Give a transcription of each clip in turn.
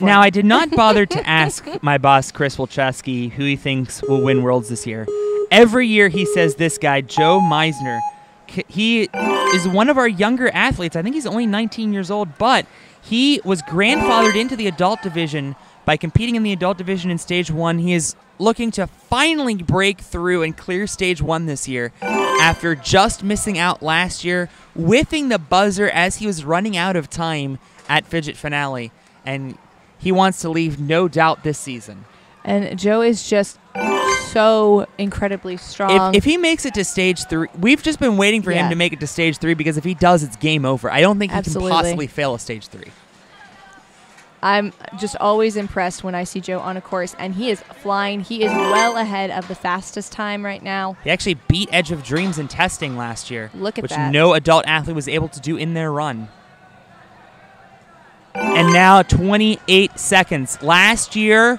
Now, I did not bother to ask my boss, Chris Wilczewski, who he thinks will win Worlds this year. Every year he says this guy, Joe Meissner, he is one of our younger athletes. I think he's only 19 years old, but he was grandfathered into the adult division by competing in the adult division in stage one. He is looking to finally break through and clear stage one this year after just missing out last year, whiffing the buzzer as he was running out of time at Fidget Finale. And he wants to leave no doubt this season. and Joe is just so incredibly strong. If, if he makes it to stage three, we've just been waiting for Yeah. him to make it to stage three because if he does, it's game over. I don't think he Absolutely. can possibly fail a stage three. I'm just always impressed when I see Joe on a course, and he is flying. He is well ahead of the fastest time right now. He actually beat Edge of Dreams in testing last year, Look at which that. no adult athlete was able to do in their run. And now 28 seconds. Last year,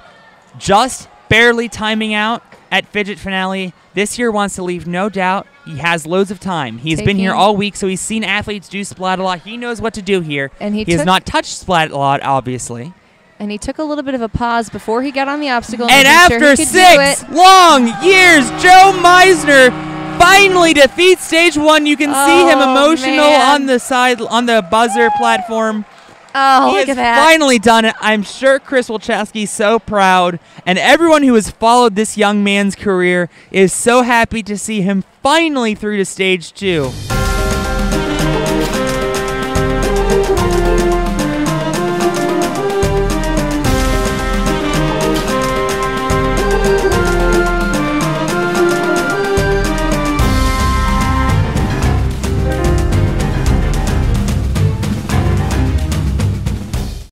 just barely timing out at Fidget Finale. This year wants to leave no doubt. He has loads of time. He's been here all week, so he's seen athletes do splat a lot. He knows what to do here. And he he has not touched splat a lot, obviously. And he took a little bit of a pause before he got on the obstacle. And sure after could six long years, Joe Meissner finally defeats stage one. You can see him Oh, emotional man. on the side, on the buzzer platform. Oh, he look has at that! finally done it. I'm sure Chris Wilczewski's so proud, and everyone who has followed this young man's career is so happy to see him finally through to stage two.